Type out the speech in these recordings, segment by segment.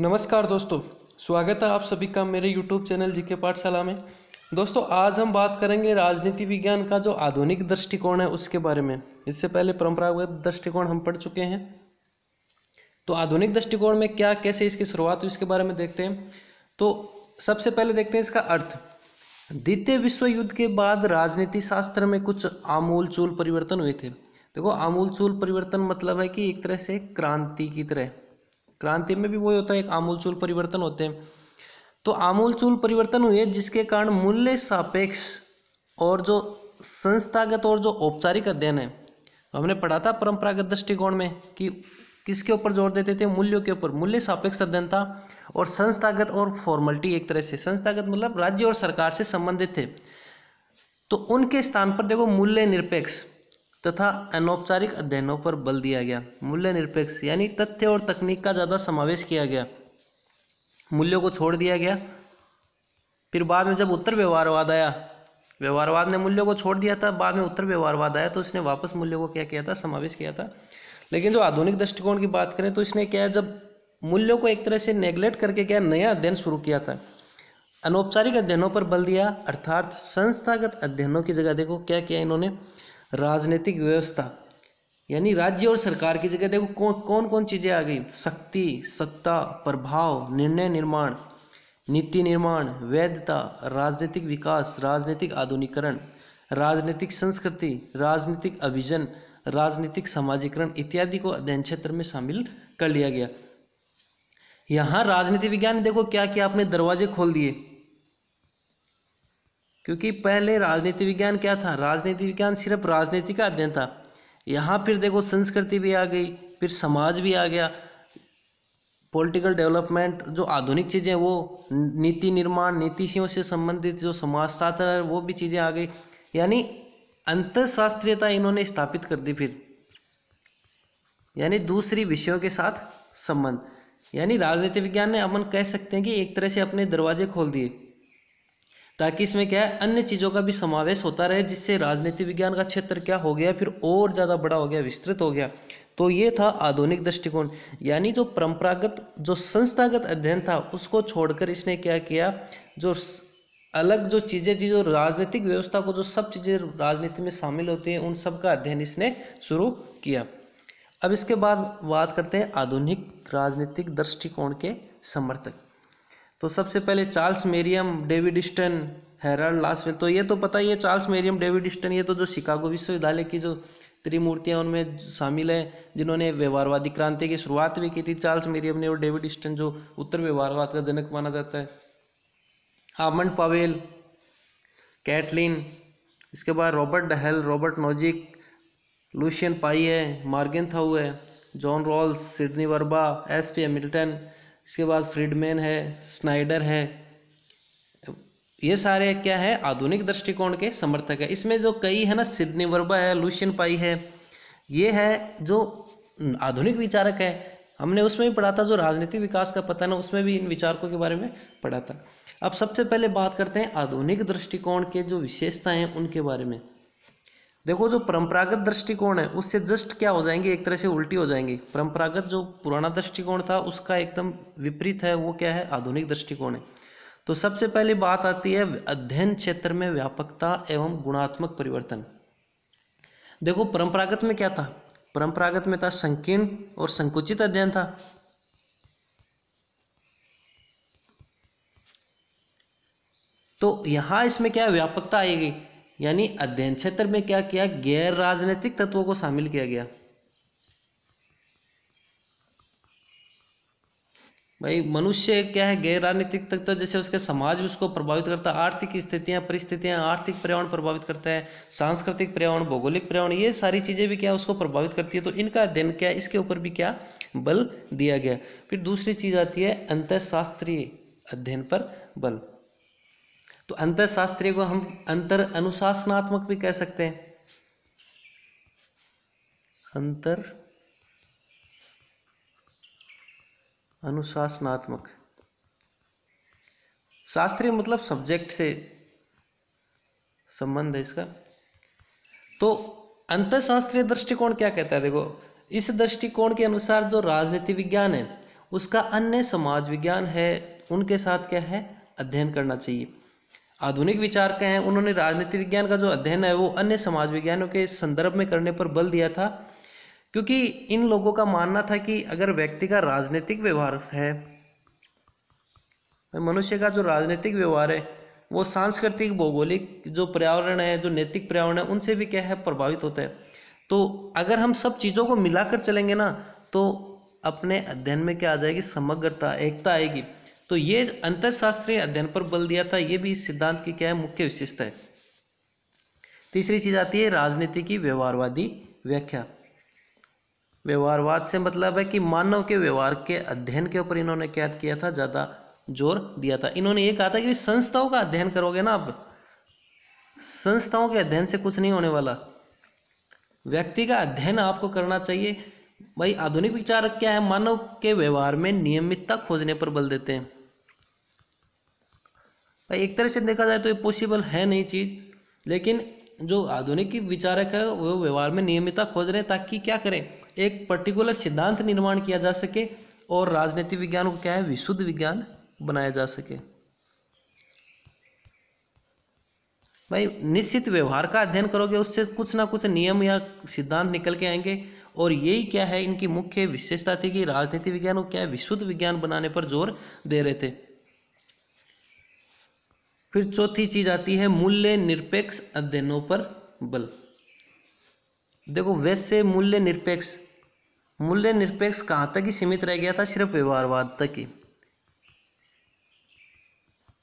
नमस्कार दोस्तों, स्वागत है आप सभी का मेरे YouTube चैनल जी के पाठशाला में। दोस्तों, आज हम बात करेंगे राजनीति विज्ञान का जो आधुनिक दृष्टिकोण है उसके बारे में। इससे पहले परंपरागत दृष्टिकोण हम पढ़ चुके हैं। तो आधुनिक दृष्टिकोण में क्या, कैसे इसकी शुरुआत हुई इसके बारे में देखते हैं। तो सबसे पहले देखते हैं इसका अर्थ। द्वितीय विश्व युद्ध के बाद राजनीति शास्त्र में कुछ आमूल चूल परिवर्तन हुए थे। देखो, आमूल चूल परिवर्तन मतलब है कि एक तरह से क्रांति की तरह। क्रांति में भी वही होता है, एक आमूल चूल परिवर्तन होते हैं। तो आमूल चूल परिवर्तन हुए, जिसके कारण मूल्य सापेक्ष और जो संस्थागत और जो औपचारिक अध्ययन है हमने पढ़ा था परंपरागत दृष्टिकोण में कि किसके ऊपर ज़ोर देते थे? मूल्यों के ऊपर। मूल्य सापेक्ष अध्ययन था और संस्थागत और फॉर्मलिटी एक तरह से, संस्थागत मतलब राज्य और सरकार से संबंधित थे। तो उनके स्थान पर देखो, मूल्य निरपेक्ष। तथा अनौपचारिक अध्ययनों पर बल दिया गया। मूल्य निरपेक्ष यानी तथ्य और तकनीक का ज़्यादा समावेश किया गया। मूल्यों को छोड़ दिया गया। फिर बाद में जब उत्तर व्यवहारवाद आया, व्यवहारवाद ने मूल्यों को छोड़ दिया था, बाद में उत्तर व्यवहारवाद आया तो उसने वापस मूल्यों को क्या किया था? समावेश किया था। लेकिन जो आधुनिक दृष्टिकोण की बात करें तो इसने क्या जब मूल्यों को एक तरह से नेग्लेक्ट करके क्या नया अध्ययन शुरू किया था, अनौपचारिक अध्ययनों पर बल दिया, अर्थात संस्थागत अध्ययनों की जगह देखो क्या किया इन्होंने। राजनीतिक व्यवस्था, यानी राज्य और सरकार की जगह देखो कौन कौन कौन चीज़ें आ गई? शक्ति, सत्ता, प्रभाव, निर्णय निर्माण, नीति निर्माण, वैधता, राजनीतिक विकास, राजनीतिक आधुनिकरण राजनीतिक संस्कृति, राजनीतिक अभिजन, राजनीतिक समाजीकरण इत्यादि को अध्ययन क्षेत्र में शामिल कर लिया गया। यहाँ राजनीति विज्ञान देखो क्या क्या अपने दरवाजे खोल दिए। क्योंकि पहले राजनीति विज्ञान क्या था? राजनीति विज्ञान सिर्फ़ राजनीति का अध्ययन था। यहाँ फिर देखो संस्कृति भी आ गई, फिर समाज भी आ गया। पॉलिटिकल डेवलपमेंट जो आधुनिक चीज़ें वो नीति निर्माण नीतियों से संबंधित जो समाजशास्त्र है, वो भी चीज़ें आ गई। यानी अंतशास्त्रीयता इन्होंने स्थापित कर दी फिर। यानी दूसरी विषयों के साथ संबंध। यानी राजनीति विज्ञान ने अपन कह सकते हैं कि एक तरह से अपने दरवाजे खोल दिए। ताकि इसमें क्या है, अन्य चीज़ों का भी समावेश होता रहे, जिससे राजनीति विज्ञान का क्षेत्र क्या हो गया, फिर और ज़्यादा बड़ा हो गया, विस्तृत हो गया। तो ये था आधुनिक दृष्टिकोण। यानी जो परंपरागत, जो संस्थागत अध्ययन था, उसको छोड़कर इसने क्या किया, जो अलग जो चीज़ें जो राजनीतिक व्यवस्था को, जो सब चीज़ें राजनीति में शामिल होती हैं, उन सब का अध्ययन इसने शुरू किया। अब इसके बाद बात करते हैं आधुनिक राजनीतिक दृष्टिकोण के समर्थक तो सबसे पहले Charles Merriam, David Easton Harold Lasswell. तो ये तो पता ही है, चार्ल्स मेरियम, डेविड स्टन ये तो जो शिकागो विश्वविद्यालय की जो त्रिमूर्तियाँ उनमें शामिल हैं, जिन्होंने व्यवहारवादी क्रांति की शुरुआत भी की थी। चार्ल्स मेरियम ने और डेविड स्टन जो उत्तर व्यवहारवाद का जनक माना जाता है। आमंड पावेल, कैटलिन, इसके बाद Robert Dahl, Robert Nozick, Lucian Pye है, मार्गिन थाउ है, John Rawls, Sidney Verba, S P Hamilton इसके बाद फ्रीडमैन है, स्नाइडर है। ये सारे क्या है? आधुनिक दृष्टिकोण के समर्थक है। इसमें जो कई है ना, सिडनी वर्बा है, लूशियन पाई है, ये है जो आधुनिक विचारक है। हमने उसमें भी पढ़ा था, जो राजनीतिक विकास का पता ना, उसमें भी इन विचारकों के बारे में पढ़ा था। अब सबसे पहले बात करते हैं आधुनिक दृष्टिकोण के जो विशेषताएँ हैं, उनके बारे में। देखो, जो परंपरागत दृष्टिकोण है, उससे जस्ट क्या हो जाएँगे? एक तरह से उल्टी हो जाएँगी। परंपरागत जो पुराना दृष्टिकोण था, उसका एकदम विपरीत है, वो क्या है? आधुनिक दृष्टिकोण है। तो सबसे पहली बात आती है अध्ययन क्षेत्र में व्यापकता एवं गुणात्मक परिवर्तन। देखो, परंपरागत में क्या था? परंपरागत में था संकीर्ण और संकुचित अध्ययन था। तो यहाँ इसमें क्या व्यापकता आएगी। यानी अध्ययन क्षेत्र में क्या किया? गैर राजनीतिक तत्वों को शामिल किया गया। भाई, मनुष्य क्या है? गैर राजनीतिक तत्व जैसे उसके समाज उसको प्रभावित करता है। आर्थिक स्थितियाँ, परिस्थितियाँ आर्थिक पर्यावरण प्रभावित करता है। सांस्कृतिक पर्यावरण, भौगोलिक पर्यावरण, ये सारी चीज़ें भी क्या उसको प्रभावित करती है। तो इनका अध्ययन क्या है? इसके ऊपर भी क्या बल दिया गया। फिर दूसरी चीज़ आती है अंतशास्त्रीय अध्ययन पर बल। तो अंतर शास्त्रीय को हम अंतर अनुशासनात्मक भी कह सकते हैं। अंतर अनुशासनात्मक। शास्त्रीय मतलब सब्जेक्ट से संबंध है इसका। तो अंतरशास्त्रीय दृष्टिकोण क्या कहता है? देखो, इस दृष्टिकोण के अनुसार जो राजनीति विज्ञान है, उसका अन्य समाज विज्ञान है, उनके साथ क्या है? अध्ययन करना चाहिए। आधुनिक विचार के हैं, उन्होंने राजनीति विज्ञान का जो अध्ययन है, वो अन्य समाज विज्ञानों के संदर्भ में करने पर बल दिया था। क्योंकि इन लोगों का मानना था कि अगर व्यक्ति का राजनीतिक व्यवहार है, मनुष्य का जो राजनीतिक व्यवहार है, वो सांस्कृतिक, भौगोलिक जो पर्यावरण है, जो नैतिक पर्यावरण है, उनसे भी क्या है, प्रभावित होता है। तो अगर हम सब चीज़ों को मिलाकर चलेंगे ना तो अपने अध्ययन में क्या आ जाएगी, समग्रता, एकता आएगी। तो ये अंतरशास्त्रीय अध्ययन पर बल दिया था, ये भी इस सिद्धांत की क्या है, मुख्य विशेषता है। तीसरी चीज़ आती है राजनीति की व्यवहारवादी व्याख्या। व्यवहारवाद से मतलब है कि मानव के व्यवहार के अध्ययन के ऊपर इन्होंने क्या किया था, ज़्यादा ज़ोर दिया था। इन्होंने ये कहा था कि संस्थाओं का अध्ययन करोगे ना आप, संस्थाओं के अध्ययन से कुछ नहीं होने वाला। व्यक्ति का अध्ययन आपको करना चाहिए। भाई, आधुनिक विचारक क्या है? मानव के व्यवहार में नियमितता खोजने पर बल देते हैं। एक तरह से देखा जाए तो ये पॉसिबल है नहीं चीज़, लेकिन जो आधुनिक विचारक है, वो व्यवहार में नियमितता खोज रहे हैं ताकि क्या करें? एक पर्टिकुलर सिद्धांत निर्माण किया जा सके और राजनीति विज्ञान को क्या है? विशुद्ध विज्ञान बनाया जा सके। भाई, निश्चित व्यवहार का अध्ययन करोगे, उससे कुछ ना कुछ नियम या सिद्धांत निकल के आएँगे। और यही क्या है? इनकी मुख्य विशेषता थी कि राजनीति विज्ञान को क्या है? विशुद्ध विज्ञान बनाने पर ज़ोर दे रहे थे। फिर चौथी चीज़ आती है मूल्य निरपेक्ष अध्ययनों पर बल। देखो, वैसे मूल्य निरपेक्ष मूल्य निरपेक्ष कहाँ तक ही सीमित रह गया था? सिर्फ़ व्यवहारवाद तक ही।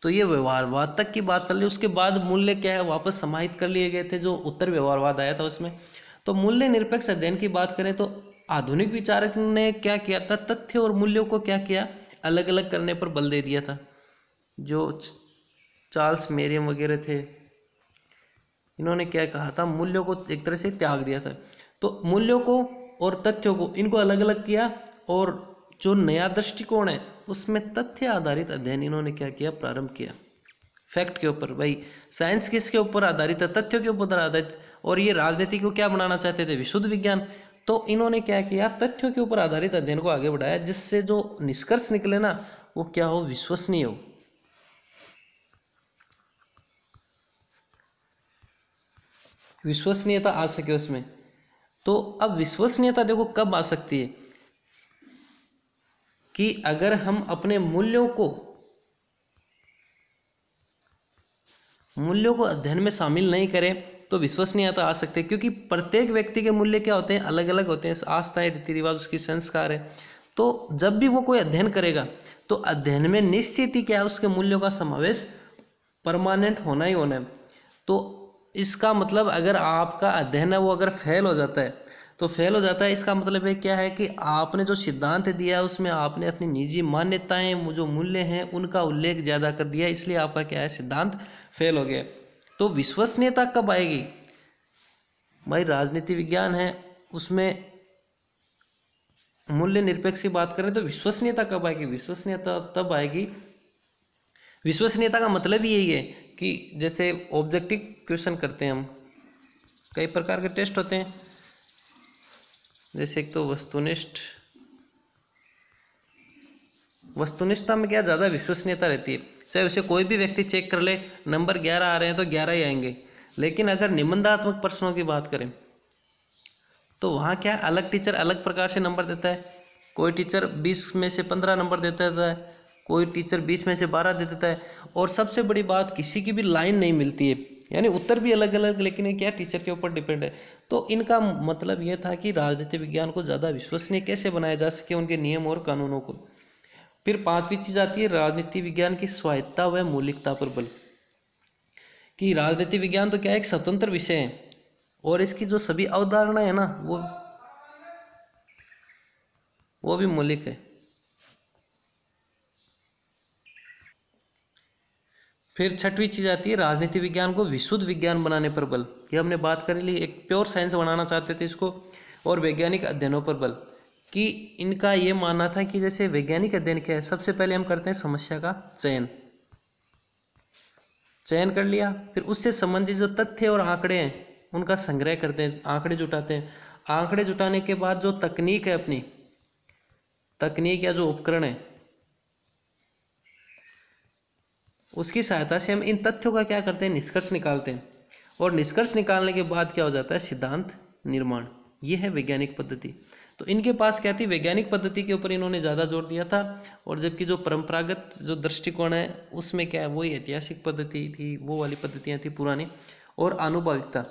तो ये व्यवहारवाद तक की बात चल रही उसके बाद मूल्य क्या है? वापस समाहित कर लिए गए थे जो उत्तर व्यवहारवाद आया था उसमें। तो मूल्य निरपेक्ष अध्ययन की बात करें तो आधुनिक विचारक ने क्या किया था? तथ्य और मूल्यों को क्या किया? अलग अलग करने पर बल दे दिया था। जो चार्ल्स मेरियम वगैरह थे। इन्होंने क्या कहा था? मूल्यों को एक तरह से त्याग दिया था। तो मूल्यों को और तथ्यों को, इनको अलग अलग किया और जो नया दृष्टिकोण है, उसमें तथ्य आधारित अध्ययन इन्होंने क्या किया? प्रारंभ किया। फैक्ट के ऊपर भाई साइंस किसके ऊपर आधारित है, तथ्यों के ऊपर आधारित। और ये राजनीति को क्या बनाना चाहते थे? विशुद्ध विज्ञान। तो इन्होंने क्या किया? तथ्यों के ऊपर आधारित अध्ययन को आगे बढ़ाया, जिससे जो निष्कर्ष निकले ना, वो क्या हो? विश्वसनीय हो। विश्वसनीयता आ सके उसमें। तो अब विश्वसनीयता देखो कब आ सकती है? कि अगर हम अपने मूल्यों को मूल्यों को अध्ययन में शामिल नहीं करें तो विश्वसनीयता आ सकती है। क्योंकि प्रत्येक व्यक्ति के मूल्य क्या होते हैं? अलग अलग होते हैं। आस्थाएँ रीति रिवाज उसकी संस्कार है। तो जब भी वो कोई अध्ययन करेगा तो अध्ययन में निश्चित ही क्या है? उसके मूल्यों का समावेश परमानेंट होना ही होना है। तो इसका मतलब अगर आपका अध्ययन है, वो अगर फेल हो जाता है तो फेल हो जाता है, इसका मतलब है क्या है कि आपने जो सिद्धांत दिया है, उसमें आपने अपनी निजी मान्यताएँ जो मूल्य हैं, उनका उल्लेख ज़्यादा कर दिया, इसलिए आपका क्या है, सिद्धांत फेल हो गया। तो विश्वसनीयता कब आएगी? भाई, राजनीति विज्ञान है, उसमें मूल्य निरपेक्ष की बात करें तो विश्वसनीयता कब आएगी? विश्वसनीयता तब आएगी। विश्वसनीयता का मतलब यही है कि जैसे ऑब्जेक्टिव क्वेश्चन करते हैं हम। कई प्रकार के टेस्ट होते हैं। जैसे एक तो वस्तुनिष्ठ। वस्तुनिष्ठता में क्या ज़्यादा विश्वसनीयता रहती है? चाहे उसे कोई भी व्यक्ति चेक कर ले नंबर ग्यारह आ रहे हैं तो ग्यारह ही आएँगे। लेकिन अगर निबंधात्मक प्रश्नों की बात करें तो वहाँ क्या अलग टीचर अलग प्रकार से नंबर देता है? कोई टीचर बीस में से पंद्रह नंबर देता है। कोई टीचर बीस में से बारह दे देता है। और सबसे बड़ी बात, किसी की भी लाइन नहीं मिलती है। यानी उत्तर भी अलग अलग लेकिन ये क्या टीचर के ऊपर डिपेंड है। तो इनका मतलब ये था कि राजनीति विज्ञान को ज़्यादा विश्वसनीय कैसे बनाया जा सके उनके नियम और कानूनों को। फिर पांचवी चीज़ आती है राजनीति विज्ञान की स्वायत्ता व मौलिकता पर बल। कि राजनीति विज्ञान तो क्या है एक स्वतंत्र विषय है। और इसकी जो सभी अवधारणा है ना, वो वो भी मौलिक है। फिर छठवीं चीज़ आती है, राजनीति विज्ञान को विशुद्ध विज्ञान बनाने पर बल। ये हमने बात कर ली, एक प्योर साइंस बनाना चाहते थे इसको, और वैज्ञानिक अध्ययनों पर बल। कि इनका ये मानना था कि जैसे वैज्ञानिक अध्ययन क्या है, सबसे पहले हम करते हैं समस्या का चयन। चयन कर लिया, फिर उससे संबंधित जो तथ्य और आंकड़े हैं, उनका संग्रह करते हैं, आंकड़े जुटाते हैं। आंकड़े जुटाने के बाद जो तकनीक है अपनी, तकनीक या जो उपकरण है उसकी सहायता से हम इन तथ्यों का क्या करते हैं? निष्कर्ष निकालते हैं। और निष्कर्ष निकालने के बाद क्या हो जाता है? सिद्धांत निर्माण। ये है वैज्ञानिक पद्धति। तो इनके पास क्या थी? वैज्ञानिक पद्धति के ऊपर इन्होंने ज़्यादा ज़ोर दिया था। और जबकि जो परंपरागत जो दृष्टिकोण है, उसमें क्या है? वही ऐतिहासिक पद्धति थी, वो वाली पद्धतियाँ थी पुरानी। और आनुभाविकता।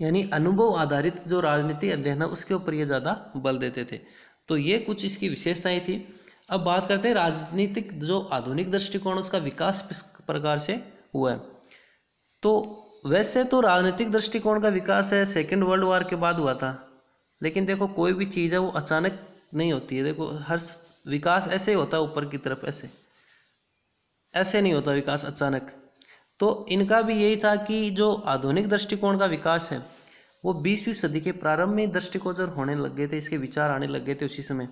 यानी अनुभव आधारित जो राजनीति अध्ययन है, उसके ऊपर ये ज़्यादा बल देते थे। तो ये कुछ इसकी विशेषताएँ थी। अब बात करते हैं राजनीतिक, जो आधुनिक दृष्टिकोण उसका विकास किस प्रकार से हुआ है? तो वैसे तो राजनीतिक दृष्टिकोण का विकास है सेकेंड वर्ल्ड वार के बाद हुआ था। लेकिन देखो, कोई भी चीज़ है, वो अचानक नहीं होती है। देखो, हर विकास ऐसे ही होता है, ऊपर की तरफ़ ऐसे। ऐसे नहीं होता विकास अचानक। तो इनका भी यही था कि जो आधुनिक दृष्टिकोण का विकास है, वो बीसवीं सदी के प्रारंभ में दृष्टिकोण जब होने लग गए थे, इसके विचार आने लग गए थे उसी समय।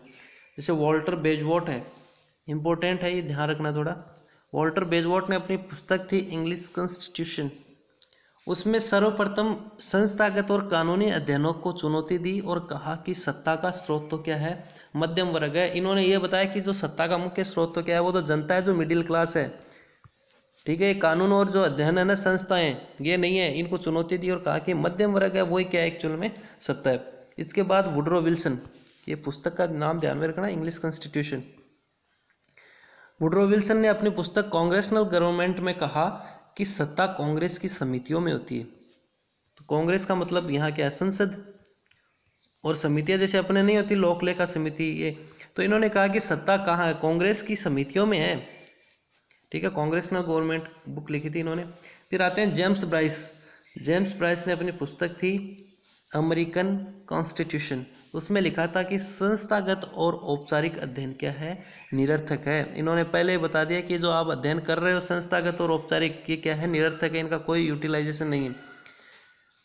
जैसे वॉल्टर बेजवॉट है इम्पोर्टेंट है ये, ध्यान रखना थोड़ा। वॉल्टर बेजवॉट ने अपनी पुस्तक थी इंग्लिश कॉन्स्टिट्यूशन उसमें सर्वप्रथम संस्थागत और कानूनी अध्ययनों को चुनौती दी और कहा कि सत्ता का स्रोत तो क्या है? मध्यम वर्ग है। इन्होंने ये बताया कि जो सत्ता का मुख्य स्रोत तो क्या है? वो तो जनता है, जो मिडिल क्लास है। ठीक है कानून और जो अध्ययन है ना, संस्थाएँ, ये नहीं है। इनको चुनौती दी और कहा कि मध्यम वर्ग है वही क्या एक्चुअल में सत्ता है। इसके बाद वुड्रो विल्सन। ये पुस्तक का नाम ध्यान में रखना इंग्लिश कॉन्स्टिट्यूशन वुड्रो विल्सन ने अपनी पुस्तक कांग्रेसनल गवर्नमेंट में कहा कि सत्ता कांग्रेस की समितियों में होती है। तो कांग्रेस का मतलब यहाँ क्या है? संसद। और समितियाँ जैसे अपने नहीं होती लोक लेखा समिति, ये। तो इन्होंने कहा कि सत्ता कहाँ है? कांग्रेस की समितियों में है। ठीक है कांग्रेस ने गवर्नमेंट बुक लिखी थी इन्होंने। फिर आते हैं जेम्स ब्राइस जेम्स ब्राइस ने अपनी पुस्तक थी अमेरिकन कॉन्स्टिट्यूशन। उसमें लिखा था कि संस्थागत और औपचारिक अध्ययन क्या है? निरर्थक है। इन्होंने पहले ही बता दिया कि जो आप अध्ययन कर रहे हो, संस्थागत और औपचारिक, ये क्या है? निरर्थक है, इनका कोई यूटिलाइजेशन नहीं है।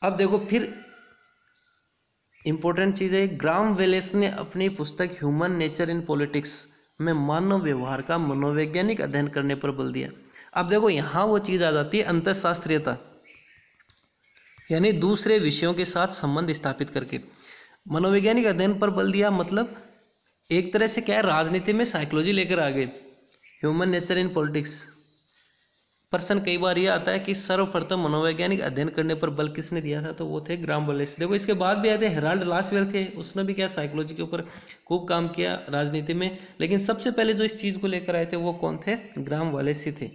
अब देखो, फिर इंपॉर्टेंट चीज़ है, ग्राम वेलेस ने अपनी पुस्तक ह्यूमन नेचर इन पॉलिटिक्स में मानव व्यवहार का मनोवैज्ञानिक अध्ययन करने पर बल दिया। अब देखो, यहाँ वो चीज़ आ जाती है अंतशास्त्रीयता। यानी दूसरे विषयों के साथ संबंध स्थापित करके। मनोवैज्ञानिक अध्ययन पर बल दिया मतलब एक तरह से क्या है, राजनीति में साइकोलॉजी लेकर आ गए। ह्यूमन नेचर इन पॉलिटिक्स प्रश्न कई बार ये आता है कि सर्वप्रथम मनोवैज्ञानिक अध्ययन करने पर बल किसने दिया था तो वो थे ग्राम वलेस देखो, इसके बाद भी आते हेराल्ड लास्टवेल थे, उसने भी क्या साइकोलॉजी के ऊपर खूब काम किया राजनीति में। लेकिन सबसे पहले जो इस चीज़ को लेकर आए थे, वो कौन थे? ग्राम वालेस थे।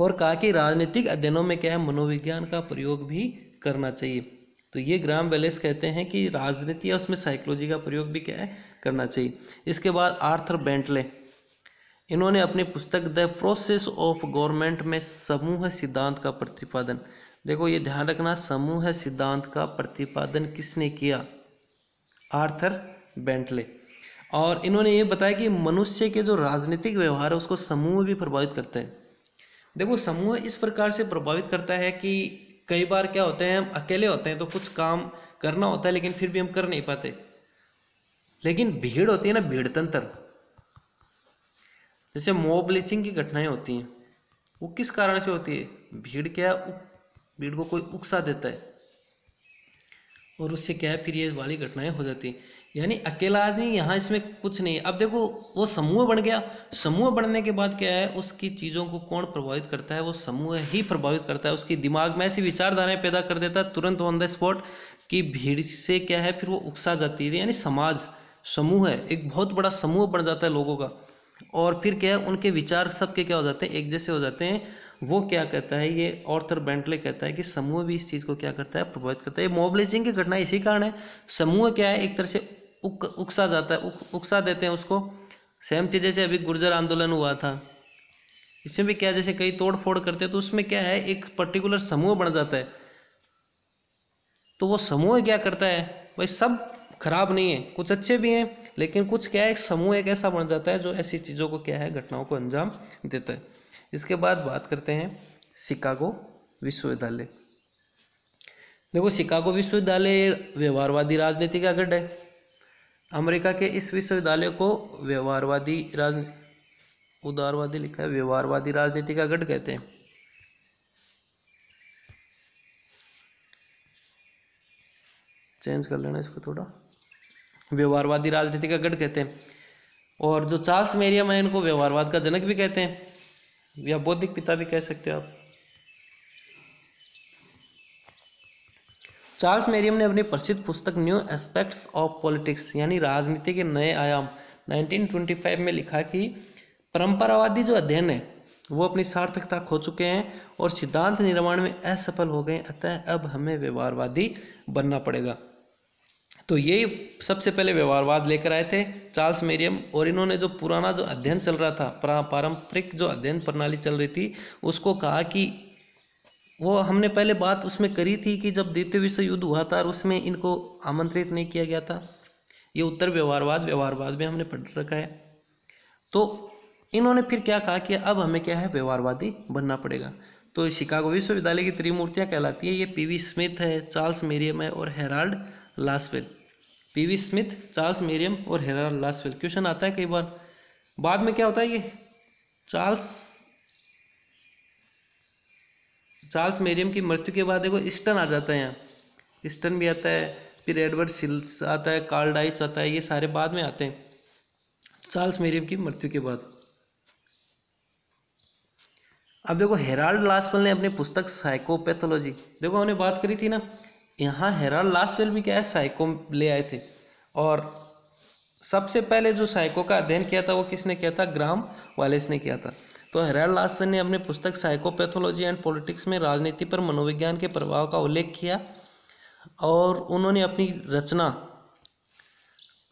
और कहा कि राजनीतिक अध्ययनों में क्या है, मनोविज्ञान का प्रयोग भी करना चाहिए। तो ये ग्राम वेलेस कहते हैं कि राजनीति या उसमें साइकोलॉजी का प्रयोग भी क्या है, करना चाहिए। इसके बाद आर्थर बेंटले, इन्होंने अपनी पुस्तक द प्रोसेस ऑफ़ गवर्नमेंट में समूह सिद्धांत का प्रतिपादन। देखो, ये ध्यान रखना, समूह सिद्धांत का प्रतिपादन किसने किया? Arthur Bentley. और इन्होंने ये बताया कि मनुष्य के जो राजनीतिक व्यवहार है, उसको समूह भी प्रभावित करते हैं। देखो, समूह इस प्रकार से प्रभावित करता है कि कई बार क्या होते हैं, हम अकेले होते हैं तो कुछ काम करना होता है, लेकिन फिर भी हम कर नहीं पाते। लेकिन भीड़ होती है ना भीड़ तंत्र जैसे मॉब लिचिंग की घटनाएँ होती हैं, वो किस कारण से होती है? भीड़ क्या भीड़ को कोई उकसा देता है। और उससे क्या है? फिर ये वाली घटनाएँ हो जाती हैं। यानी अकेला आदमी यहाँ इसमें कुछ नहीं अब देखो, वो समूह बन गया। समूह बनने के बाद क्या है, उसकी चीज़ों को कौन प्रभावित करता है? वो समूह ही प्रभावित करता है। उसकी दिमाग में ऐसी विचारधाराएँ पैदा कर देता है, तुरंत ऑन द स्पॉट कि भीड़ से क्या है, फिर वो उकसा जाती है। यानी समाज, समूह है। एक बहुत बड़ा समूह बन जाता है लोगों का। और फिर क्या है, उनके विचार सबके क्या हो जाते हैं? एक जैसे हो जाते हैं। वो क्या कहता है, ये ऑर्थर बेंटले कहता है कि समूह भी इस चीज़ को क्या करता है, प्रभावित करता है। मोबिलाइजिंग की घटना इसी कारण है। समूह क्या है, एक तरह से उक उकसा जाता है उक, उकसा देते हैं उसको। सेम चीज़ जैसे अभी गुर्जर आंदोलन हुआ था इसमें भी क्या जैसे कई तोड़ फोड़ करते हैं तो उसमें क्या है एक पर्टिकुलर समूह बन जाता है। तो वो समूह क्या करता है भाई सब खराब नहीं है कुछ अच्छे भी हैं लेकिन कुछ क्या है एक समूह एक ऐसा बन जाता है जो ऐसी चीज़ों को क्या है घटनाओं को अंजाम देता है। इसके बाद बात करते हैं शिकागो विश्वविद्यालय। देखो शिकागो विश्वविद्यालय व्यवहारवादी राजनीति का गढ़ है। अमेरिका के इस विश्वविद्यालय को व्यवहारवादी राज उदारवादी लिखा है, व्यवहारवादी राजनीति का गढ़ कहते हैं। चेंज कर लेना इसको थोड़ा। व्यवहारवादी राजनीति का गढ़ कहते हैं। और जो चार्ल्स मेरियम है इनको व्यवहारवाद का जनक भी कहते हैं, या बौद्धिक पिता भी कह सकते हो आप। चार्ल्स मेरियम ने अपनी प्रसिद्ध पुस्तक न्यू एस्पेक्ट्स ऑफ़ पॉलिटिक्स, यानी राजनीति के नए आयाम 1925 में लिखा कि परंपरावादी जो अध्ययन है, वो अपनी सार्थकता खो चुके हैं और सिद्धांत निर्माण में असफल हो गए अतः अब हमें व्यवहारवादी बनना पड़ेगा। तो यही सबसे पहले व्यवहारवाद लेकर आए थे चार्ल्स मेरियम, और इन्होंने जो पुराना जो अध्ययन चल रहा था पारंपरिक जो अध्ययन प्रणाली चल रही थी, उसको कहा कि वो हमने पहले बात उसमें करी थी कि जब द्वितीय विश्व युद्ध हुआ था और उसमें इनको आमंत्रित नहीं किया गया था, ये उत्तर व्यवहारवाद व्यवहारवाद में हमने पढ़ रखा है। तो इन्होंने फिर क्या कहा कि अब हमें क्या है, व्यवहारवादी बनना पड़ेगा। तो शिकागो विश्वविद्यालय की त्रिमूर्तियाँ कहलाती है। ये पीवी स्मिथ है, चार्ल्स मेरियम है और Harold Lasswell. P V Smith, Charles Merriam और हेराल्ड लासवेल। क्वेश्चन आता है कई बार। बाद में क्या होता है, ये चार्ल्स चार्ल्स मेरियम की मृत्यु के बाद देखो ईस्टर्न आ जाता है यहाँ। ईस्टर्न भी आता है, फिर एडवर्ड सिल्स आता है, कार्ल डाइस आता है, ये सारे बाद में आते हैं। चार्ल्स मेरियम की मृत्यु के बाद। अब देखो हेराल्ड लास्टवेल ने अपनी पुस्तक साइकोपैथोलॉजी, देखो हमने बात करी थी ना, यहाँ हेराल्ड लास्टवेल भी क्या है, साइको ले आए थे। और सबसे पहले जो साइको का अध्ययन किया था, वो किसने किया था? ग्राम वालेस ने किया था। तो हेराल्ड लास्टवेल ने अपनी पुस्तक साइकोपैथोलॉजी एंड पॉलिटिक्स में राजनीति पर मनोविज्ञान के प्रभाव का उल्लेख किया और उन्होंने अपनी रचना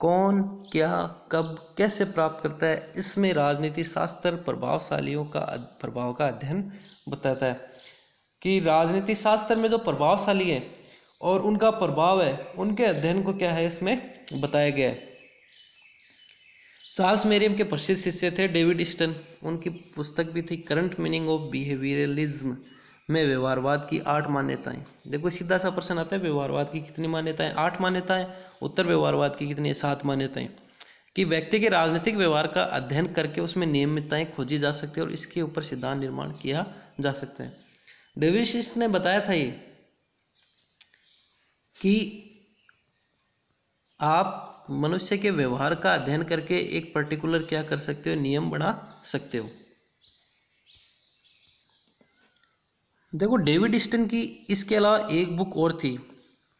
कौन, क्या, कब, कैसे प्राप्त करता है, इसमें राजनीति शास्त्र प्रभावशालियों का प्रभाव का अध्ययन बताता है कि राजनीति शास्त्र में जो प्रभावशाली है और उनका प्रभाव है, उनके अध्ययन को क्या है इसमें बताया गया है। चार्ल्स मेरियम के प्रसिद्ध शिष्य थे, डेविड स्टन उनकी पुस्तक भी थी, करंट मीनिंग ऑफ़ बिहेवियरलिज्म में व्यवहारवाद की आठ मान्यताएँ। देखो, सीधा सा प्रश्न आता है, व्यवहारवाद की कितनी मान्यताएँ? आठ मान्यताएँ, उत्तर व्यवहारवाद की कितनी? सात मान्यताएँ। कि व्यक्ति के राजनीतिक व्यवहार का अध्ययन करके उसमें नियमितताएँ खोजी जा सकती है और इसके ऊपर सिद्धांत निर्माण किया जा सकता है। डेविशिस्ट ने बताया था ये कि आप मनुष्य के व्यवहार का अध्ययन करके एक पर्टिकुलर क्या कर सकते हो, नियम बना सकते हो। देखो, डेविड स्टन की इसके अलावा एक बुक और थी,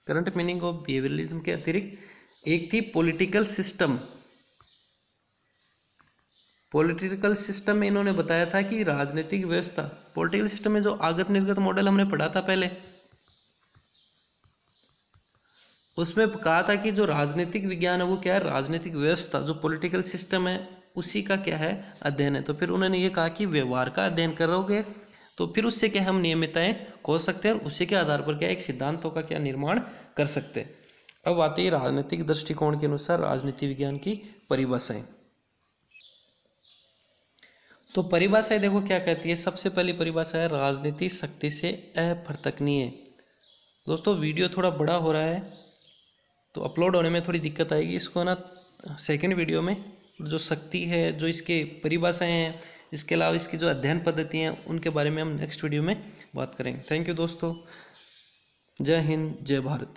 करंट मीनिंग ऑफ़ बिहेवियरलिज्म के अतिरिक्त, एक थी पॉलिटिकल सिस्टम। पॉलिटिकल सिस्टम में इन्होंने बताया था कि राजनीतिक व्यवस्था, पॉलिटिकल सिस्टम में जो आगत निर्गत मॉडल हमने पढ़ा था पहले उसमें कहा था कि जो राजनीतिक विज्ञान है, वो क्या है? राजनीतिक व्यवस्था, जो पॉलिटिकल सिस्टम है, उसी का क्या है? अध्ययन है। तो फिर उन्होंने ये कहा कि व्यवहार का अध्ययन करोगे तो फिर उससे क्या हम नियमितताएँ खोज सकते हैं और उसी के आधार पर क्या एक सिद्धांतों का क्या निर्माण कर सकते हैं। अब आती है राजनीतिक दृष्टिकोण के अनुसार राजनीति विज्ञान की परिभाषाएँ। तो परिभाषाएँ देखो क्या कहती है। सबसे पहली परिभाषा है, राजनीति शक्ति से अपरतकनीय दोस्तों, वीडियो थोड़ा बड़ा हो रहा है तो अपलोड होने में थोड़ी दिक्कत आएगी। इसको ना सेकेंड वीडियो में जो शक्ति है, जो इसके परिभाषाएँ हैं, इसके अलावा इसकी जो अध्ययन पद्धति हैं, उनके बारे में हम नेक्स्ट वीडियो में बात करेंगे। थैंक यू दोस्तों। जय हिंद, जय भारत।